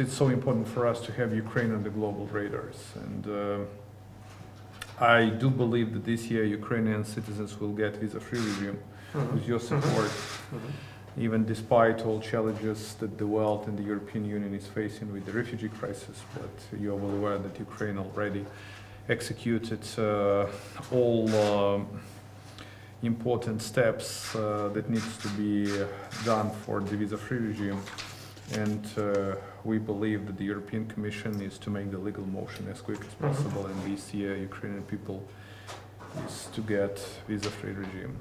it's so important for us to have Ukraine on the global radars. And uh, I do believe that this year Ukrainian citizens will get visa-free regime with your support, even despite all challenges that the world and the European Union is facing with the refugee crisis. But you are well aware that Ukraine already executed uh, all um, important steps uh, that needs to be done for the visa-free regime. And uh, we believe that the European Commission needs to make the legal motion as quick as possible, and this year Ukrainian people is to get visa-free regime.